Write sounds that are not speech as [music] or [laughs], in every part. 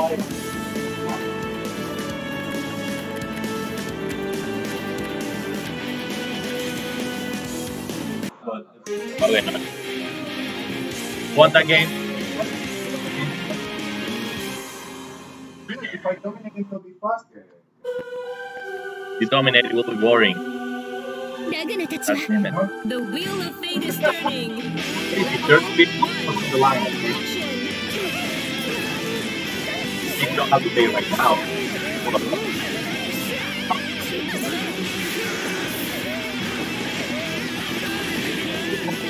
life. What are? Want that game? If I dominate, it will be faster. You dominate, it will be boring. The wheel of fate is turning. You don't have to pay right now.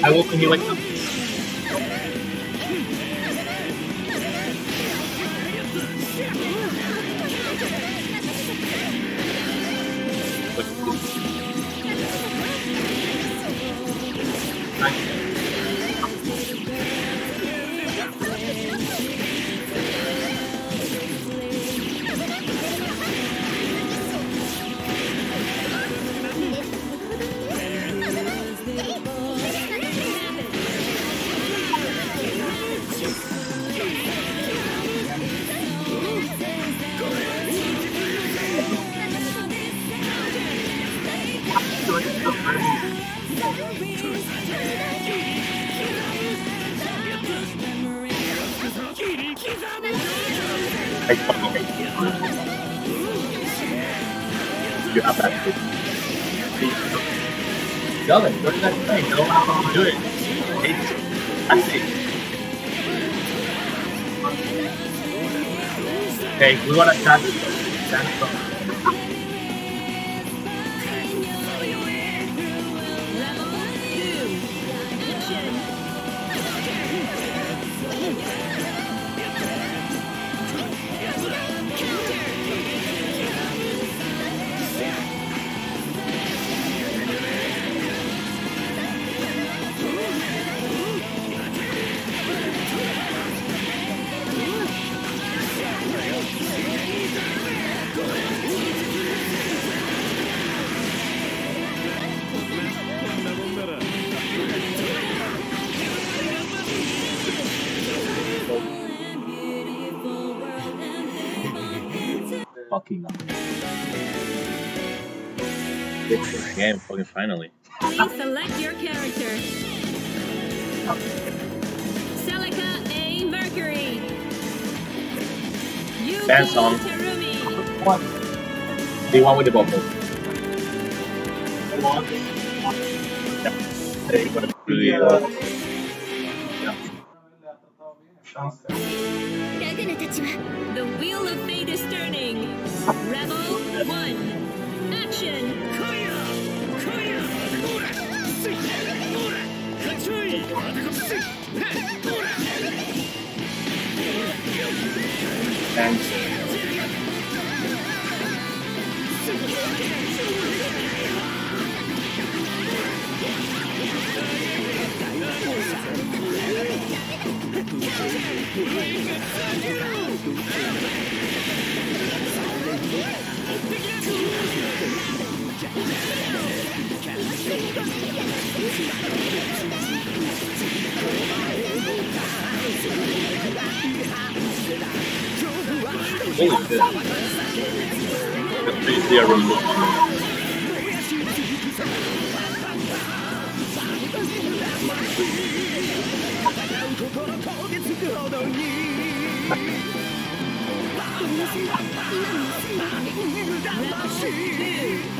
I will continue like I fucking hate you. You have that. That do it. Okay, we want to That's fucking finally. Please select your character. Celica A. Mercury. Bad song. Terumi. What? The one with the bubble. The wheel of fate is turning. Rebel one. Action. Yeah. Holy shit. That's BC I remember. Thank you.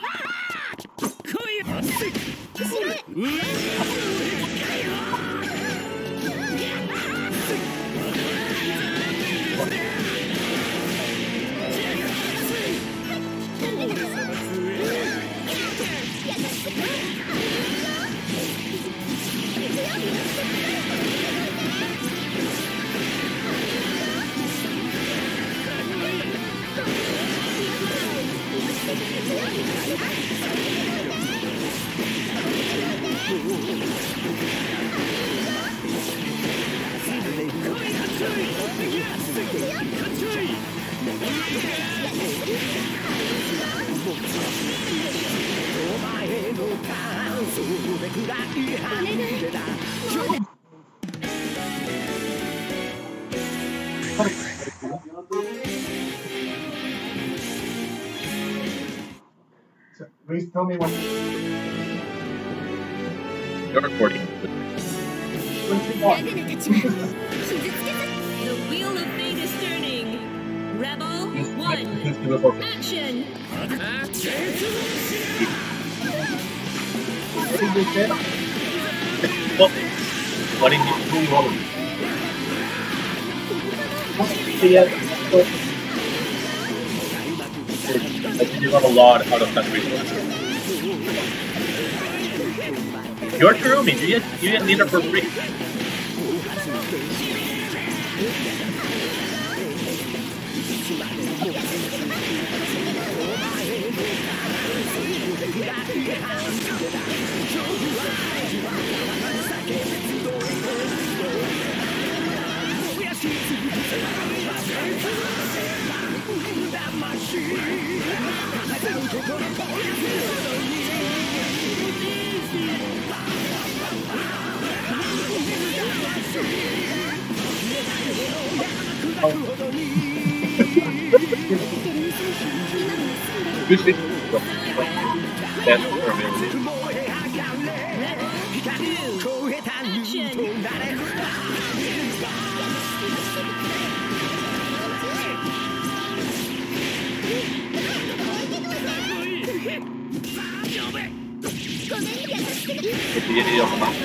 Please tell me when. You're recording. When you want. the wheel of fate is turning. Rebel one. Action. What did you say? What did you do wrong? You got a lot out of that video. Your Kurumi, you get you get leader for free. [laughs] Who's the That's for me. It's the idiot of the month.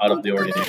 Out of the ordinary.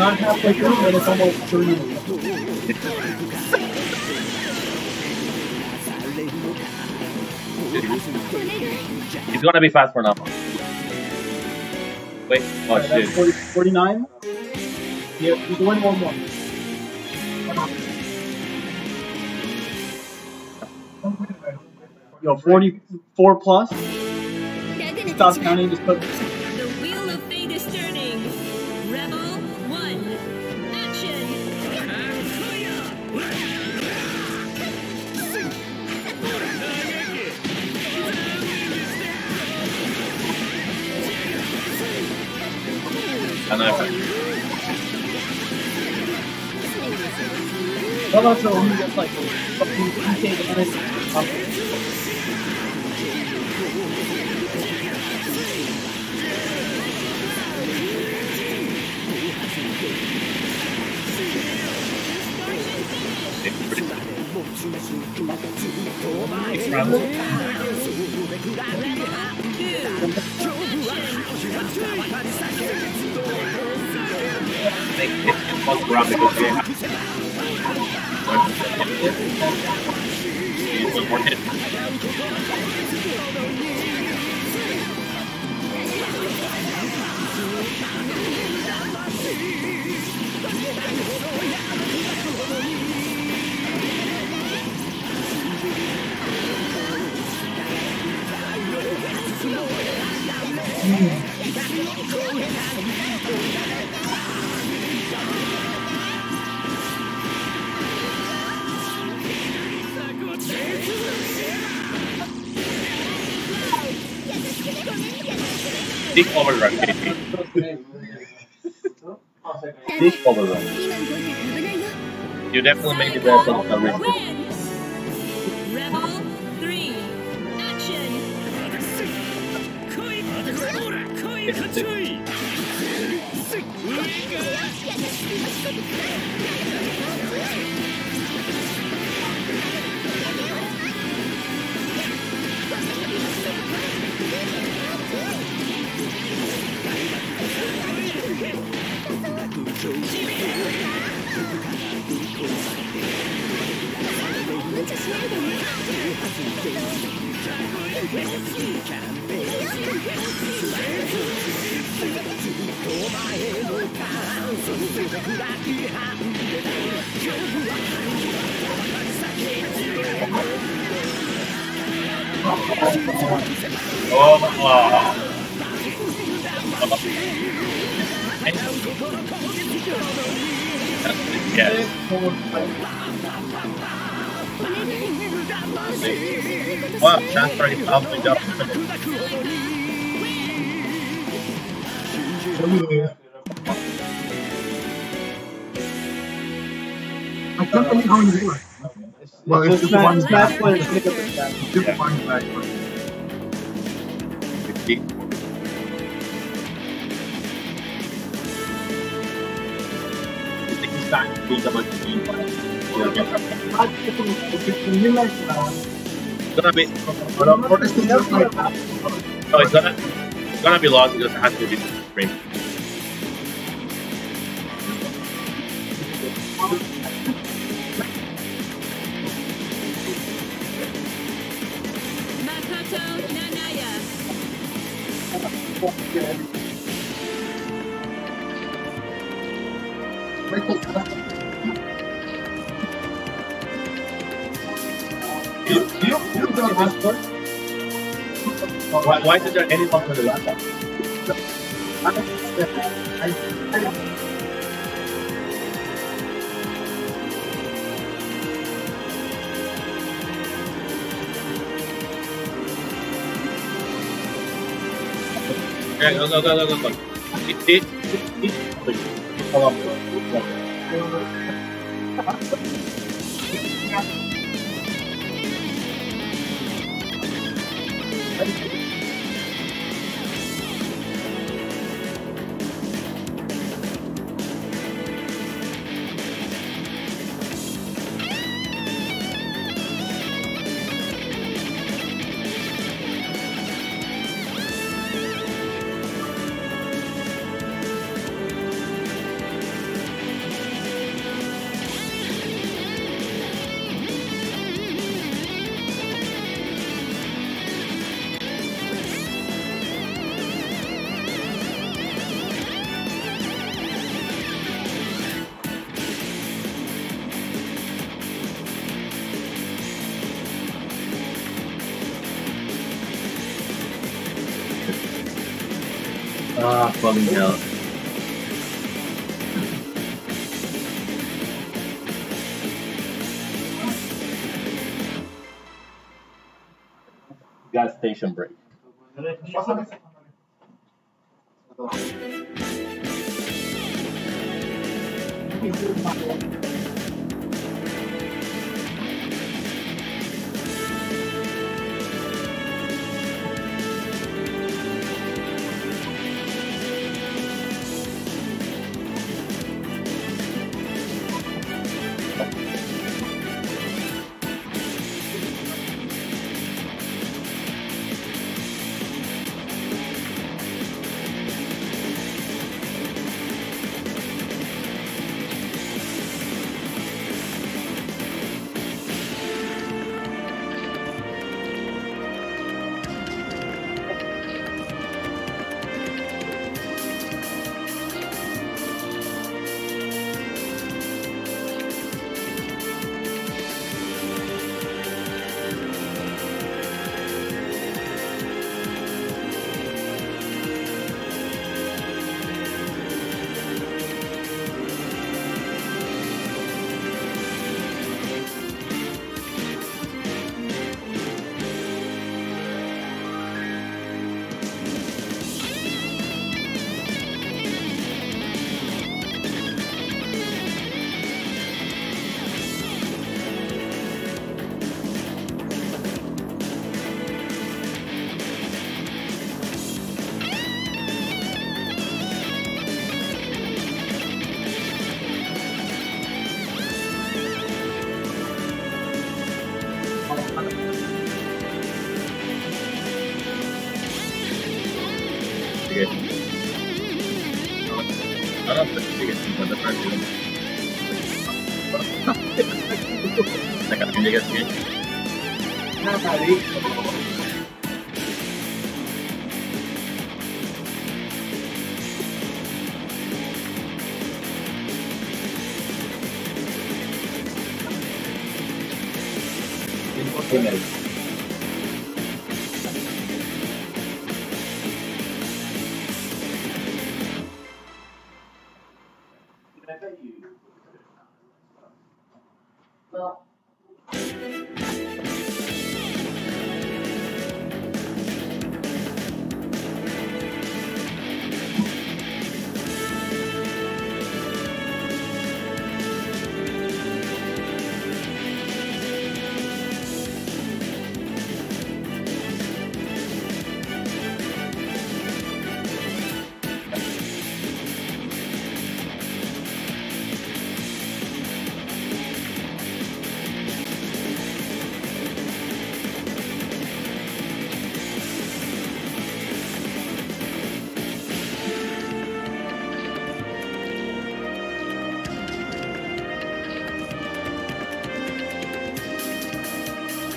not halfway through, but it's almost through. He's gonna be fast for now. Wait, oh uh, shit. 40, 49? Yeah, we can one more. Yo, 44 plus? Stop counting, just put And I What about so he gets like fucking PK Six rounds. Make it one round because we have one more hit. Big Take forward run, baby. Take forward run. You definitely made it there for the reason. Oh, yes. Wow, that's very awfully done. I can't believe how you do it. Well, it's the just one smash, smash back. one, click up the smash. Just one back. Starting to up like the. It's gonna be, this thing, it's gonna, gonna be lost because it has to be streamed. Is there anyone for the? Yeah, go, go, go, go, go, Ah, fucking hell. Gas station break.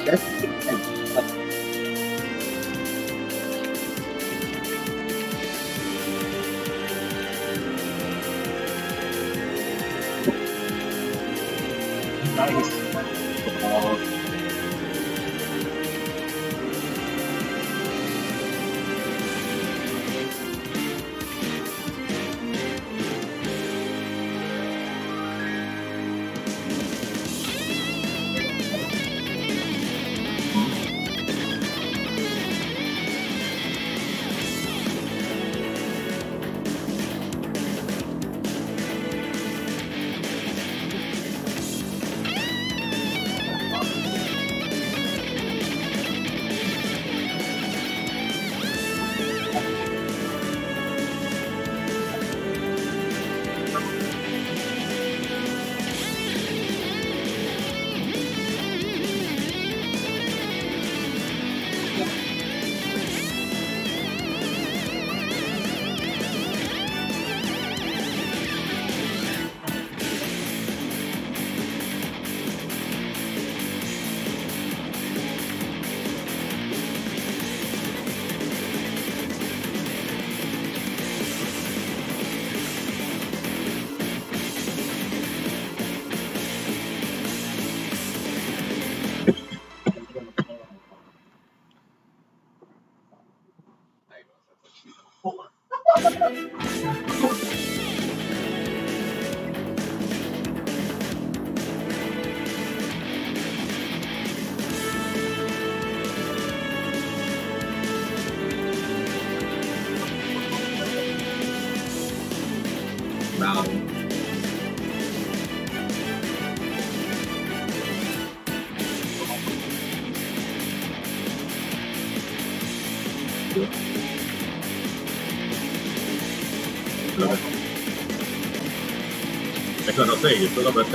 Bravo. Eso no sé, yo solo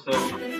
性。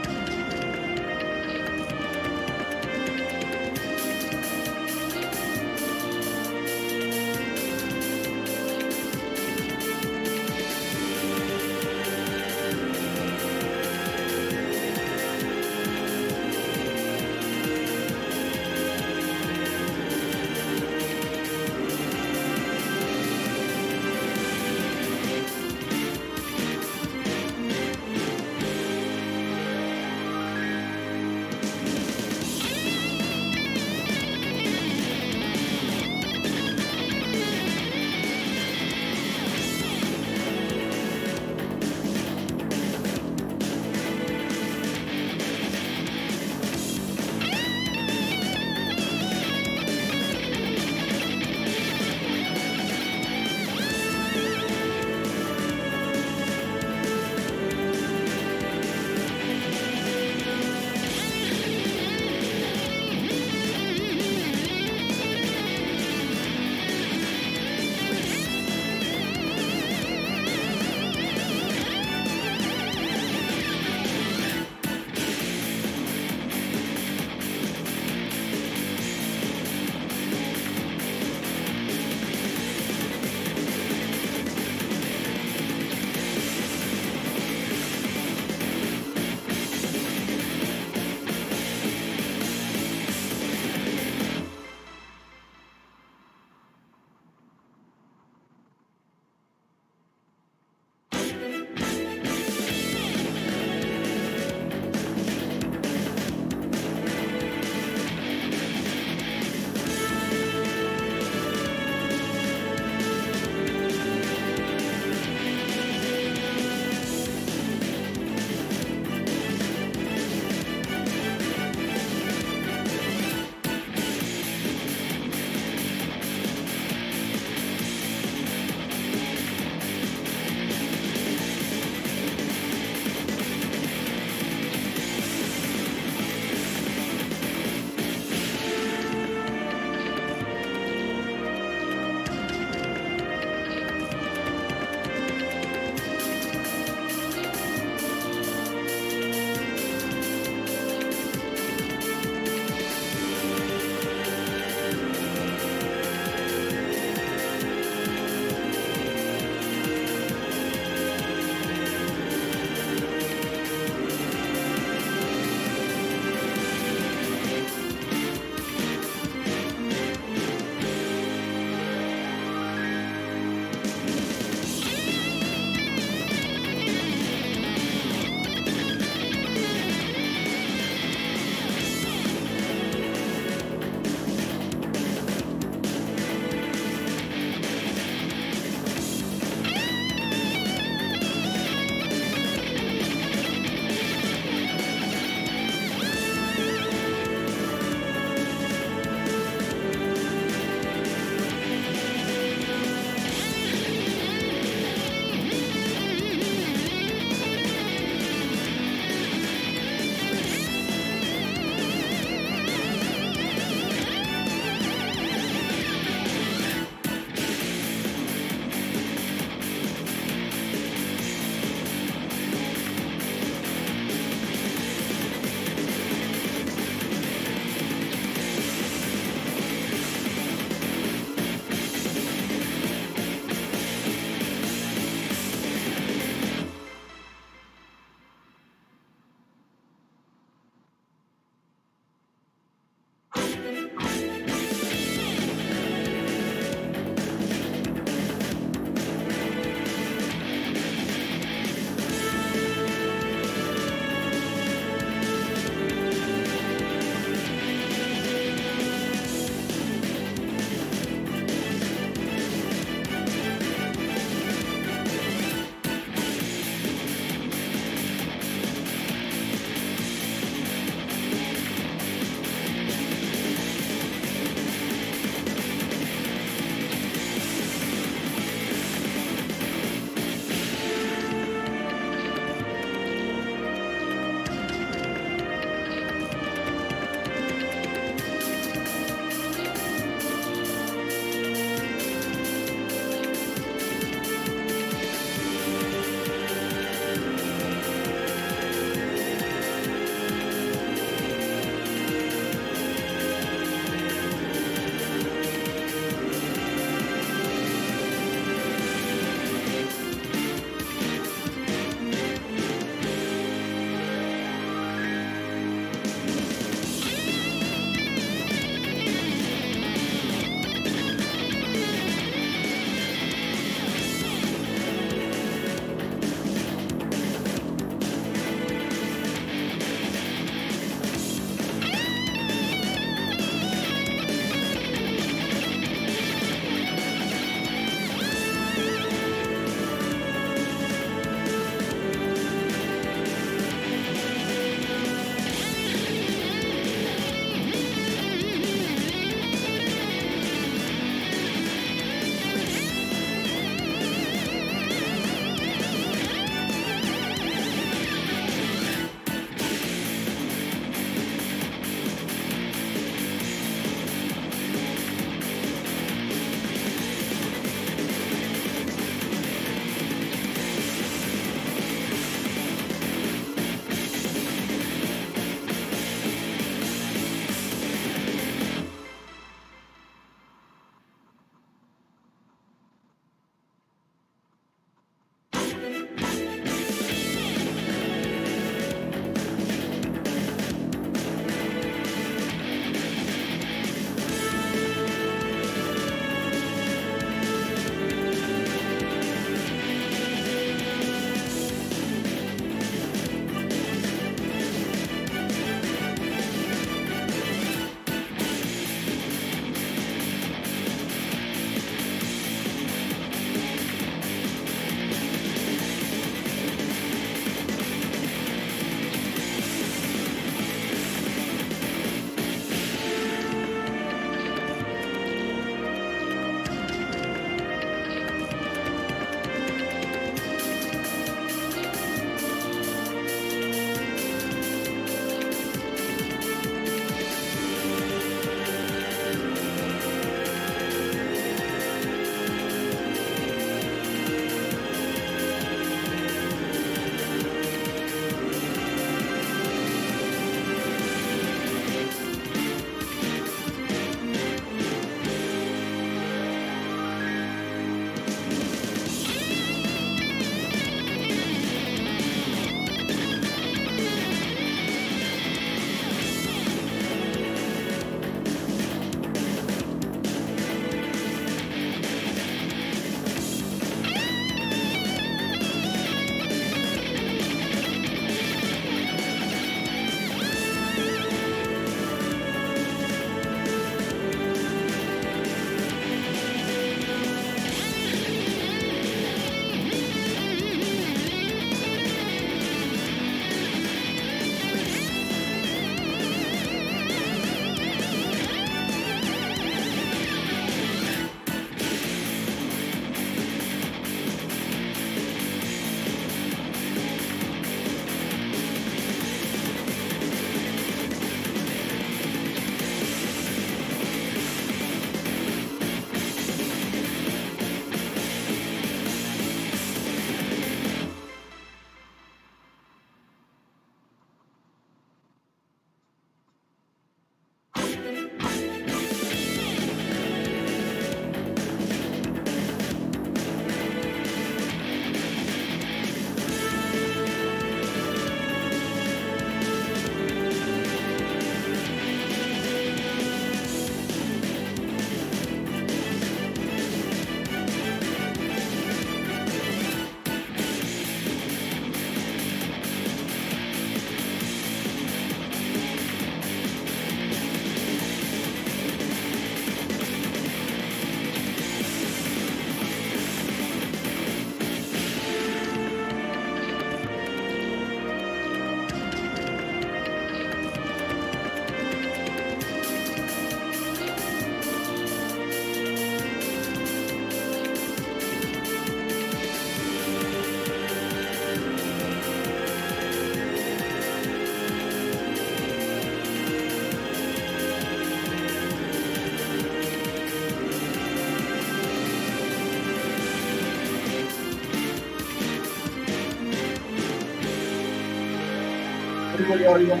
Already won.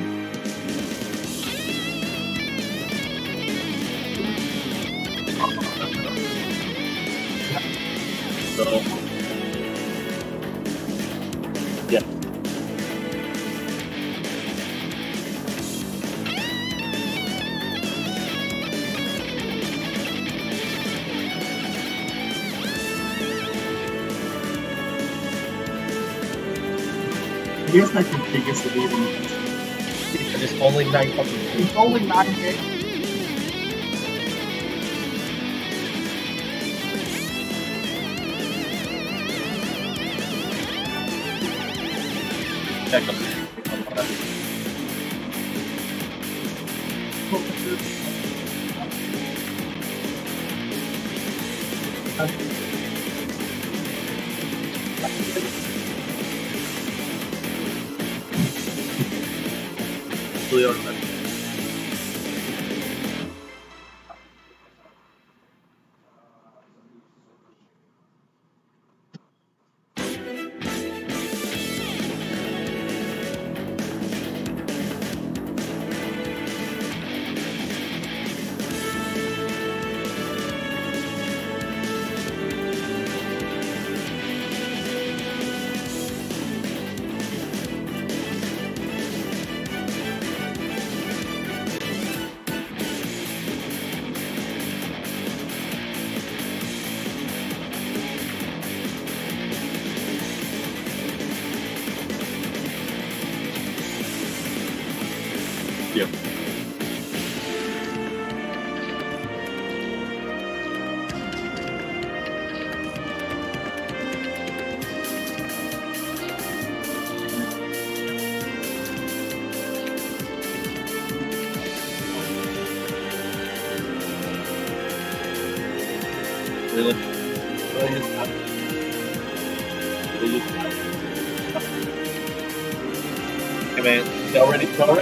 So, yeah. Here's like the biggest lead in the country. And it's only nine fucking It's only nine games. check up. Clear. Yeah.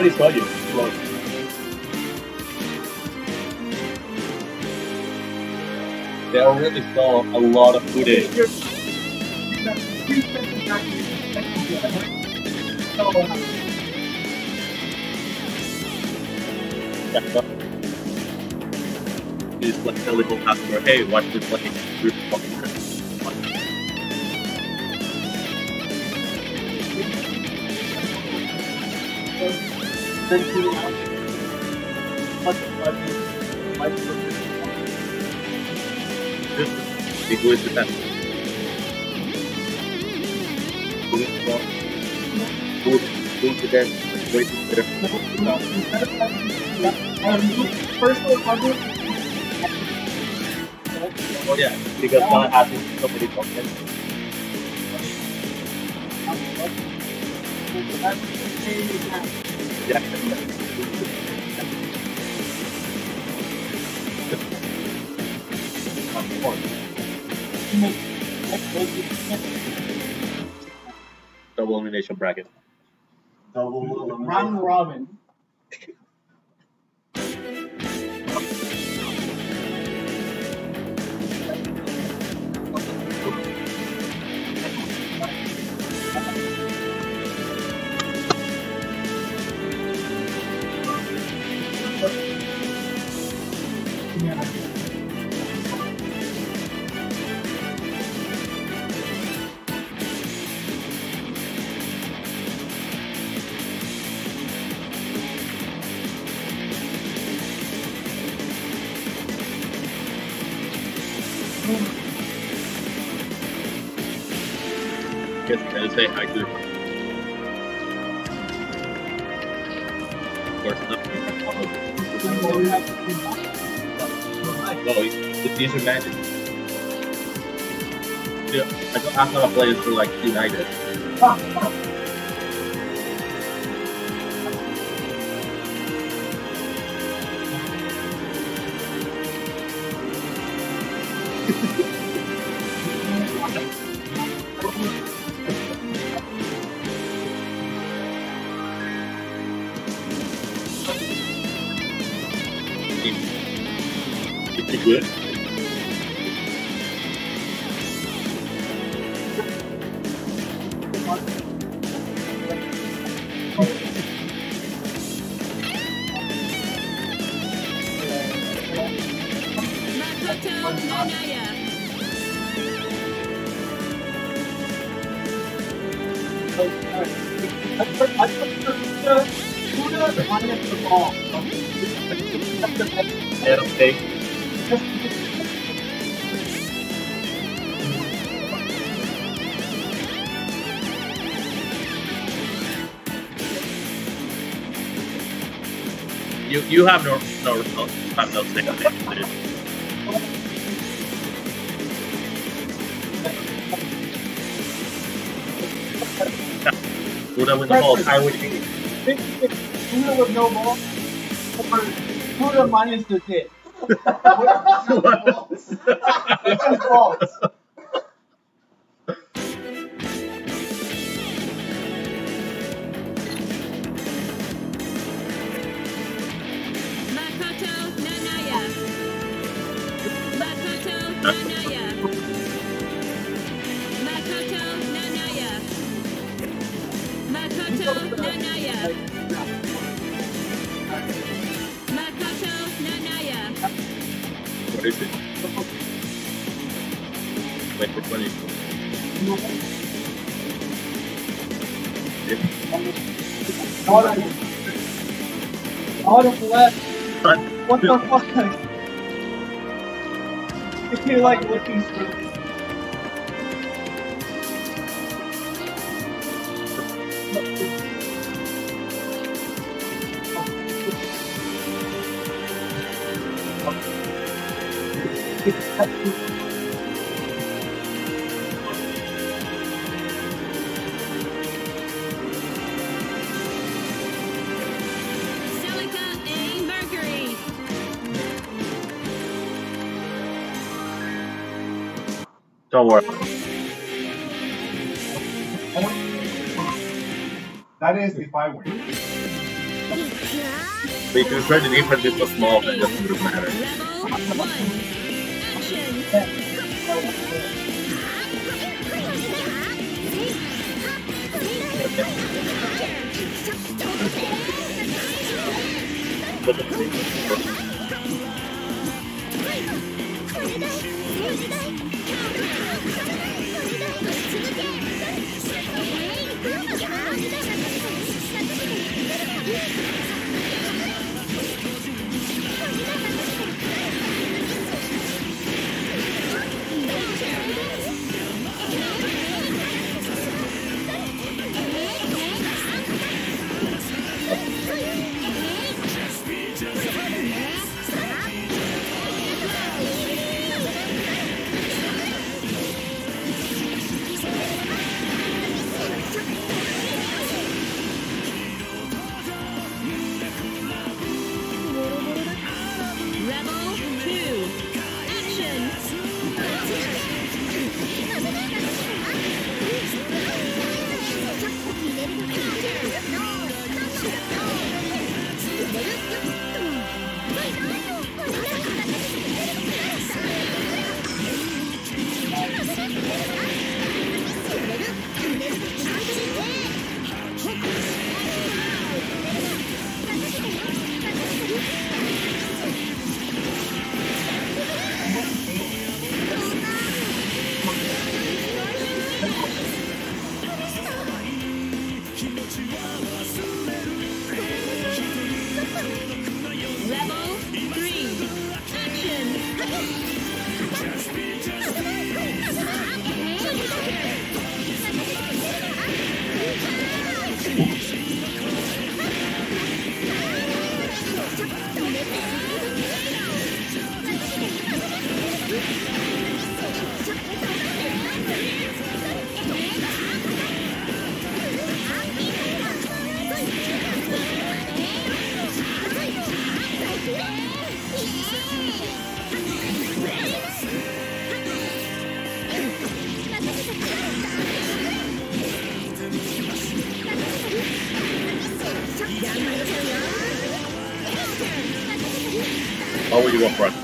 Already, they already saw you. They already saw a lot of footage. You're- you got three seconds back in the second game. So, Check up. You just like the whole customer, hey, watch this like out. Much of my my Just it goes to that. Go go to them, wait to them. First of all, Oh yeah, because not having so many content. Yeah. Double elimination bracket. Round robin. [laughs] I don't have to play for like United. You you have no no no have no say on it. Buddha win the ball. I would be. Buddha with no ball. Or Buddha minus the dick. It's just balls. Makoto Makoto Nanaya. What is it? Wait, which one is it? Auto. Auto left. What the fuck? If you like looking through. Don't worry. That is if I win. We can try the difference is so small that it doesn't really matter. Rebel 1. Action. You want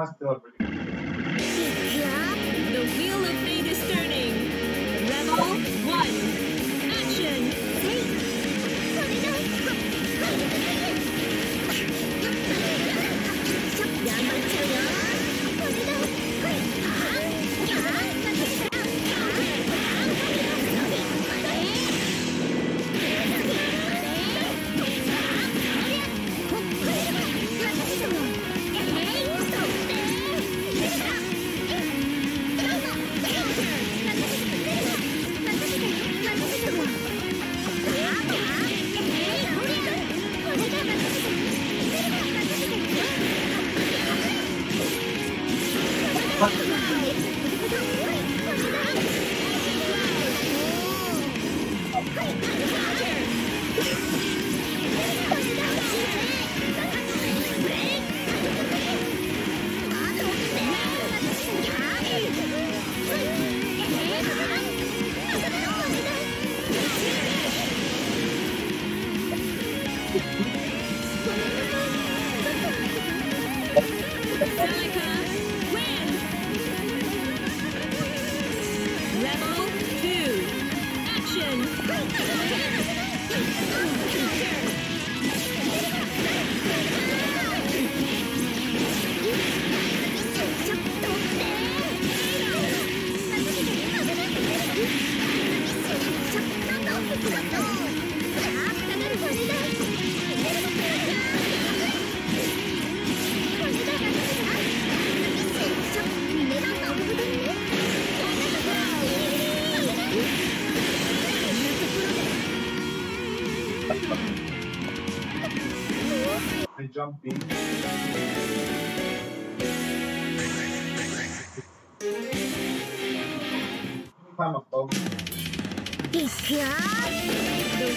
নামাজতে পারবে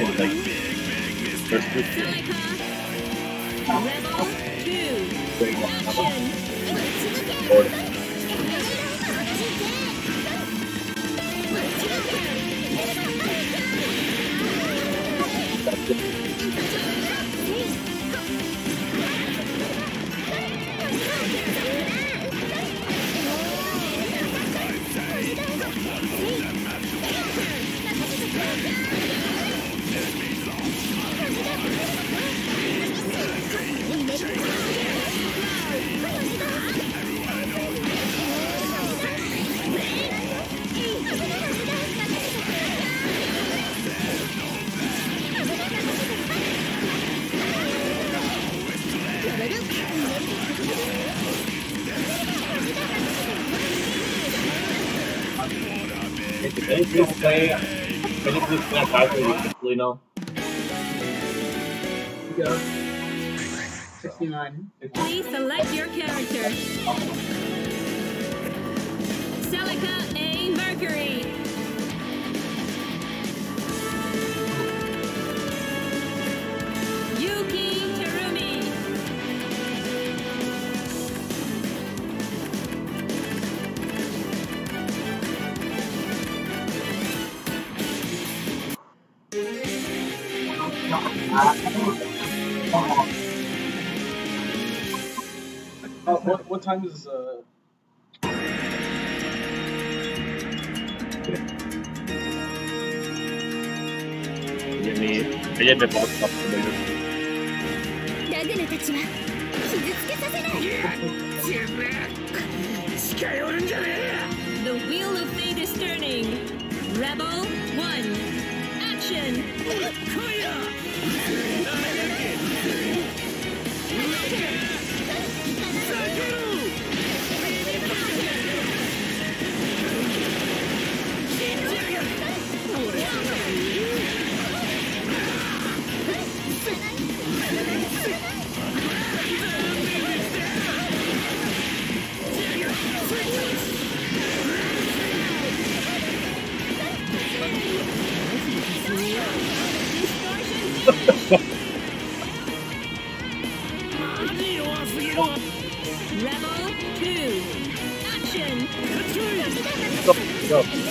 Watching like there's two character you simply know? Go. 69. Please select your character. Celica A. Mercury. what time is uh The wheel of fate is turning. Rebel one, action. [laughs] Go.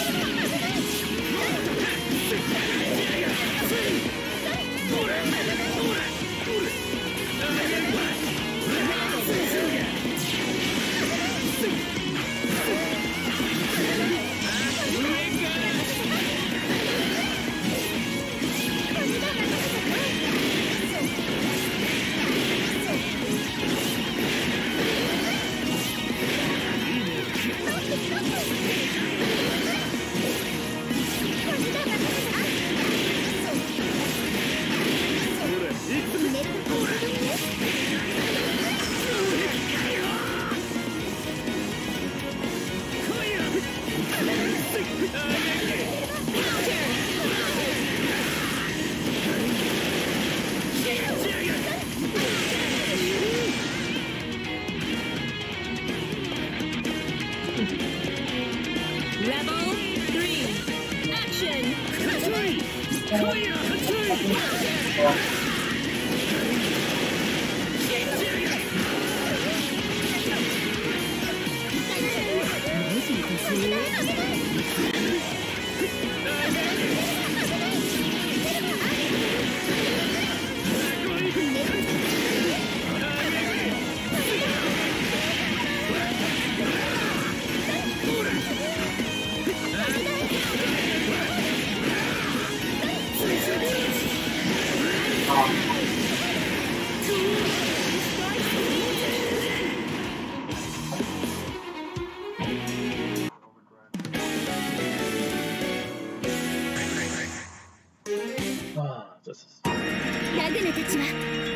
justice.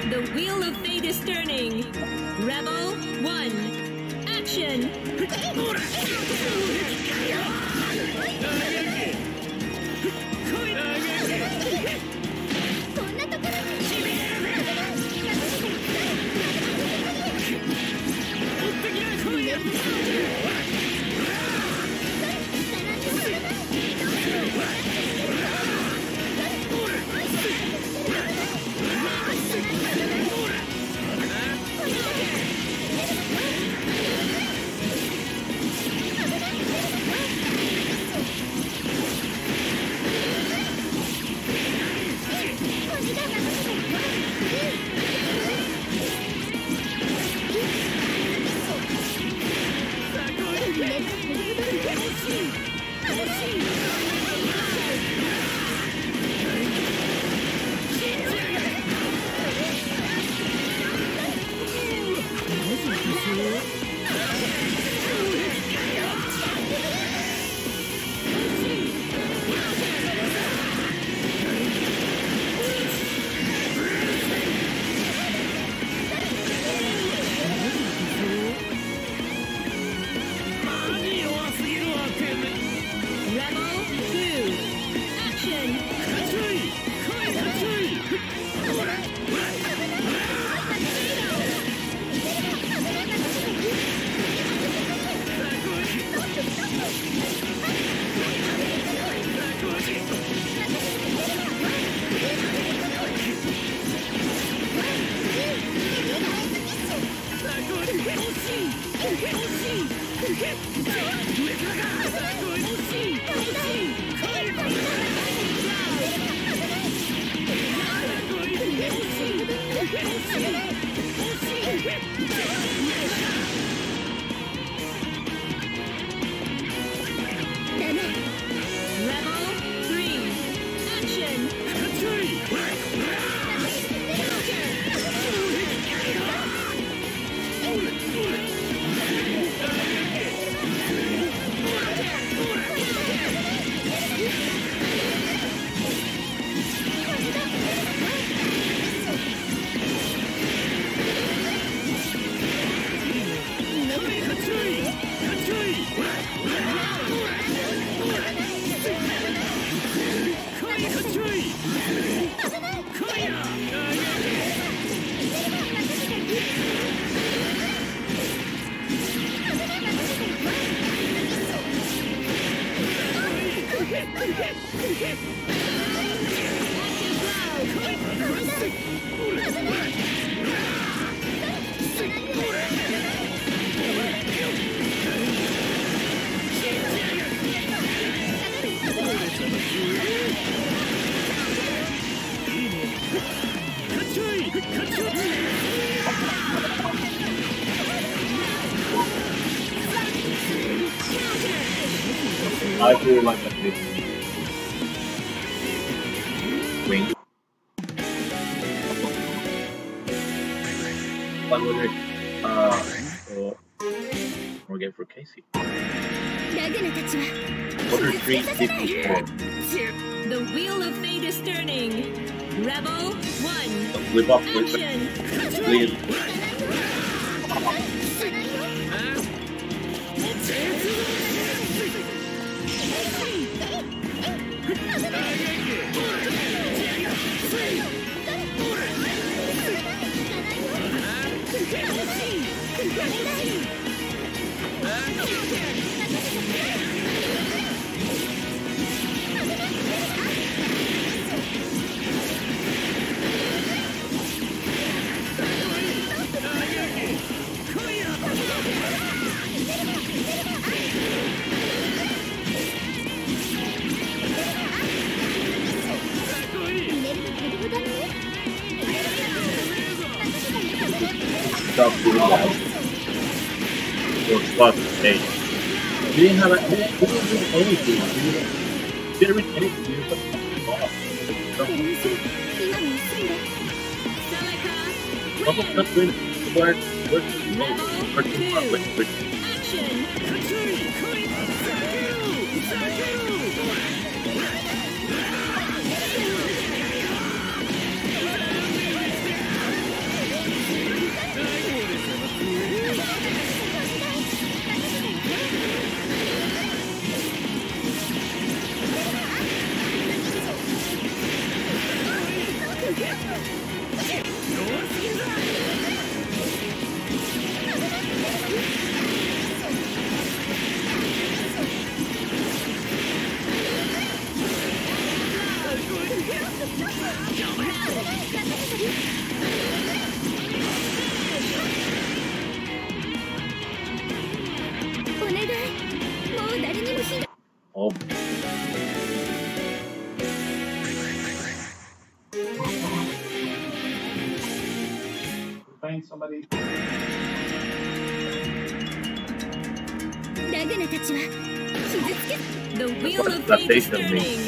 The wheel of fate is turning. Rebel one, action. Yeah. [laughs] Hit! I really like that pick. Wing. One more next. Uh, so, more for Casey. Order The wheel of fate is turning. Rebel 1. Up, up. win presentation of me.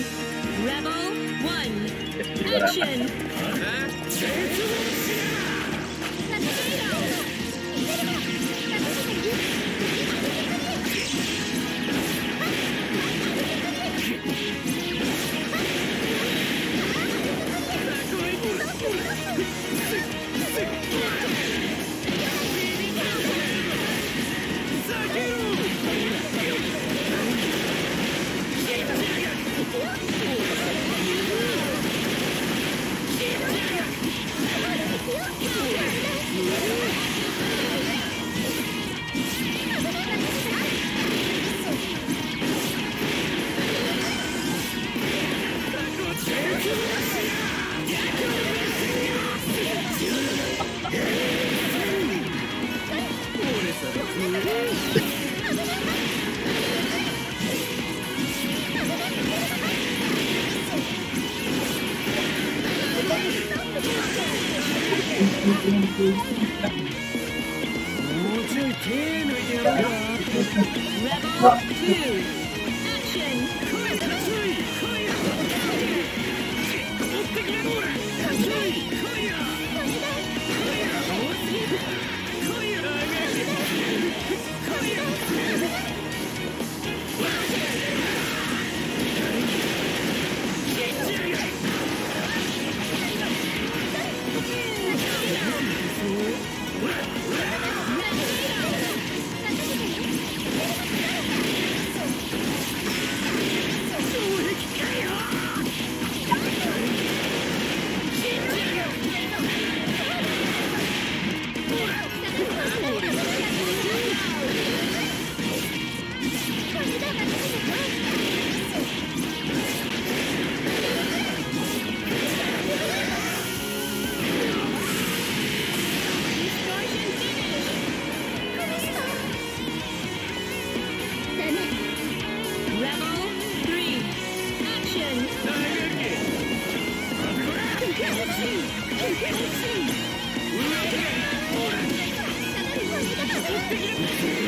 Thank you.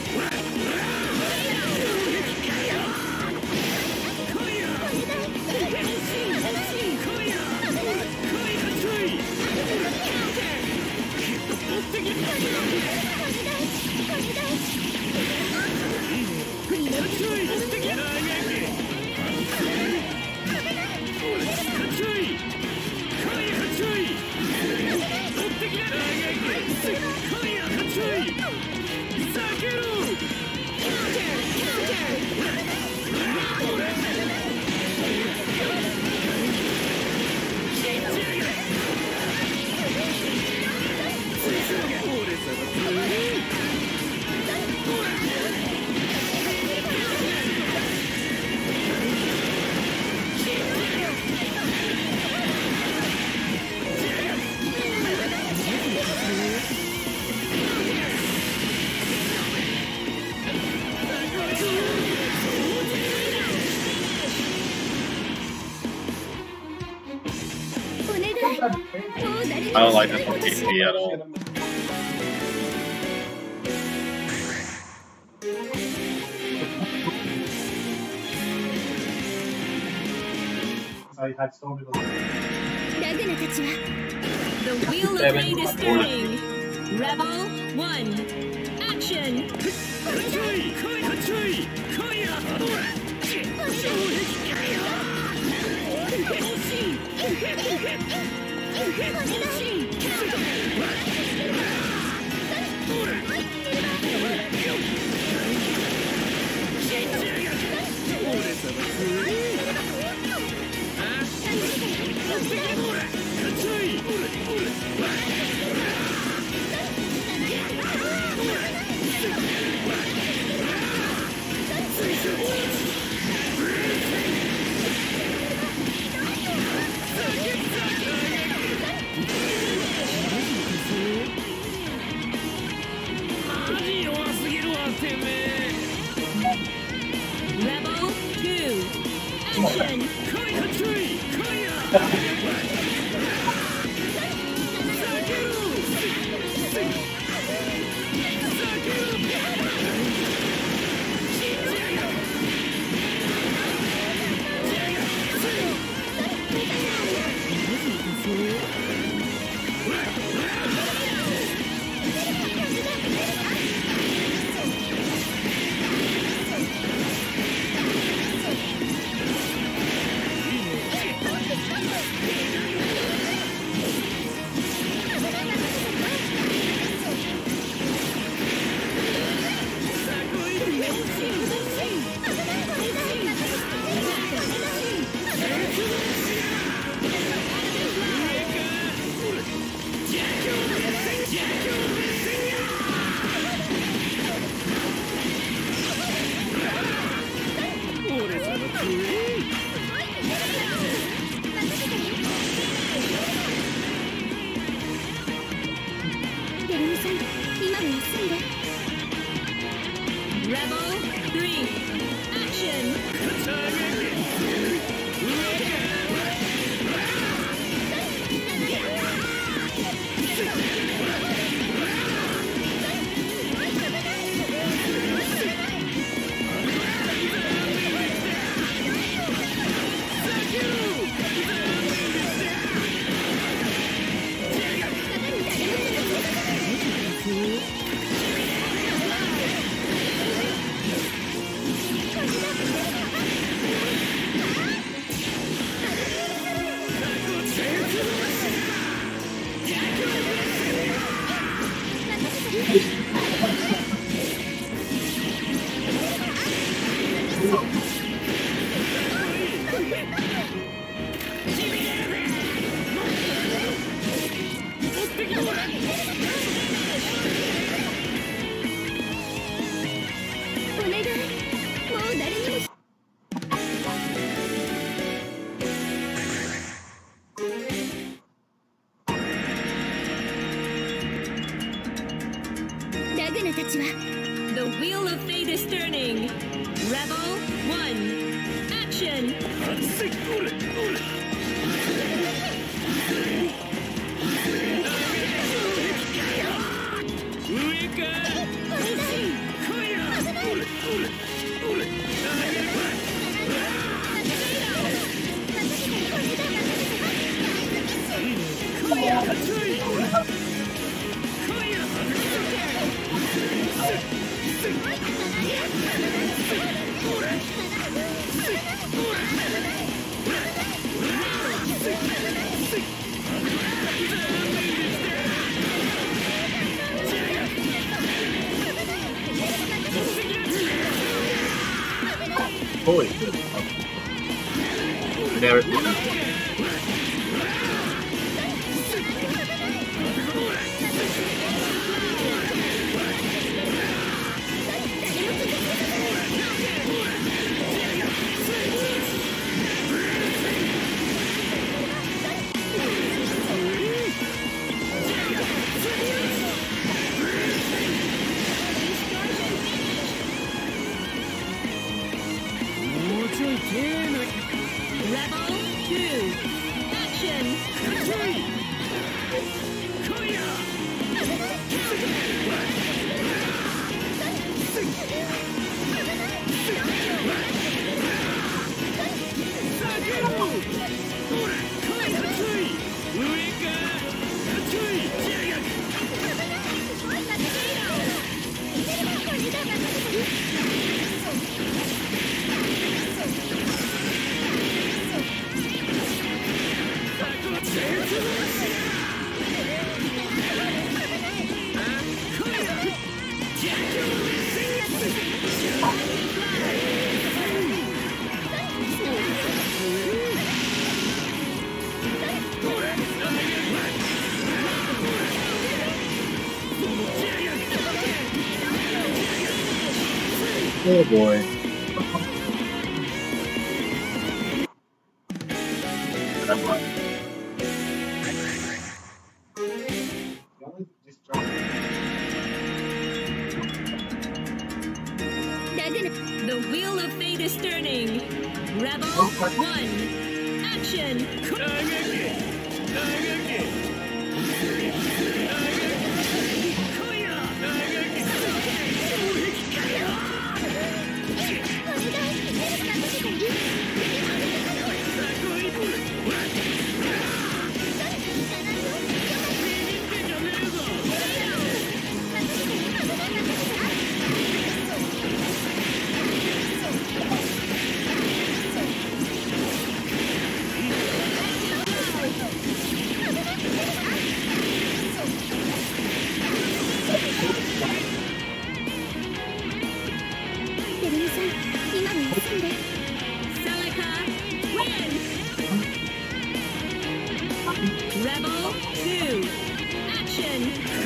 Yeah. I don't like this one PC at all. I had so many The wheel of fate is turning. Rebel one, action. boy.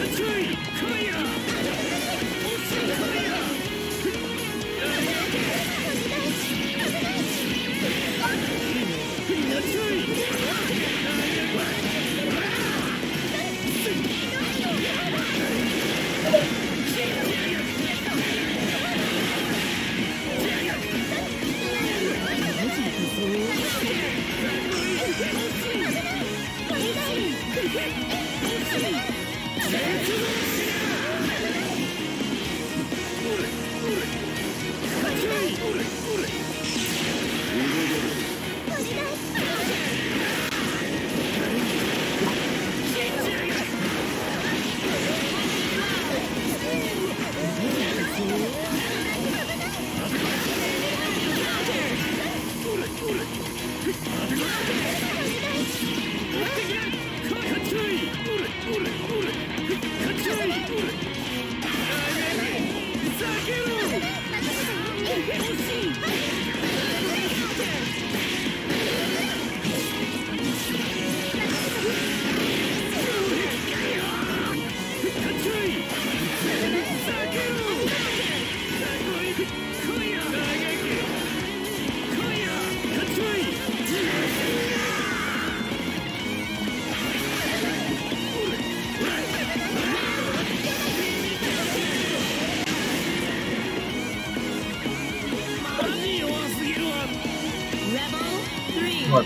Thank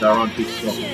three, Oh, they're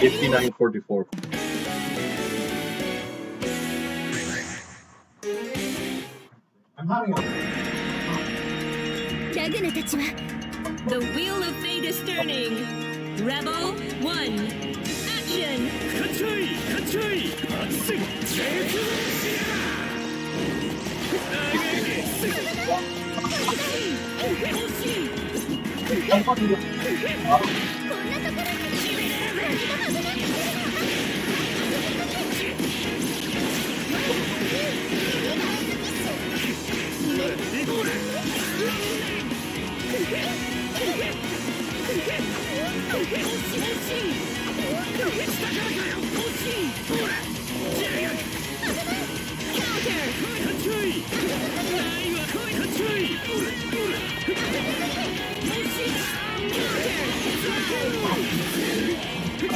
5944. I'm having a. Nagana The wheel of fate is turning! Rebel 1, action! Katsui! Katsui! Atsu! Nagaki! Hoshi! Oh! The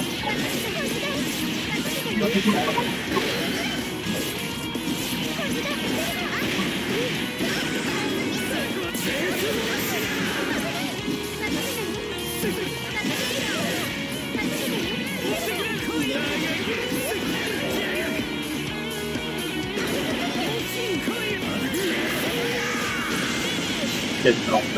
ダ